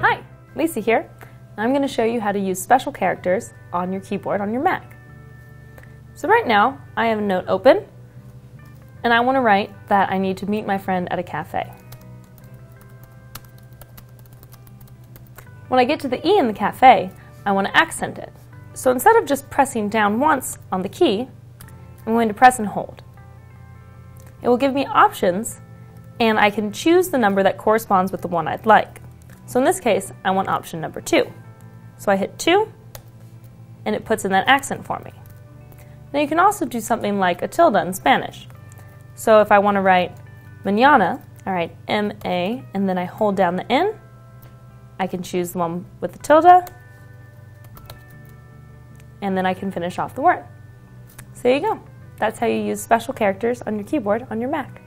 Hi, Lisa here. I'm going to show you how to use special characters on your keyboard on your Mac. So right now, I have a note open, and I want to write that I need to meet my friend at a cafe. When I get to the E in the cafe, I want to accent it. So instead of just pressing down once on the key, I'm going to press and hold. It will give me options, and I can choose the number that corresponds with the one I'd like. So in this case, I want option number two. So I hit 2, and it puts in that accent for me. Now you can also do something like a tilde in Spanish. So if I want to write mañana, I write M-A, and then I hold down the N, I can choose the one with the tilde, and then I can finish off the word. So there you go. That's how you use special characters on your keyboard on your Mac.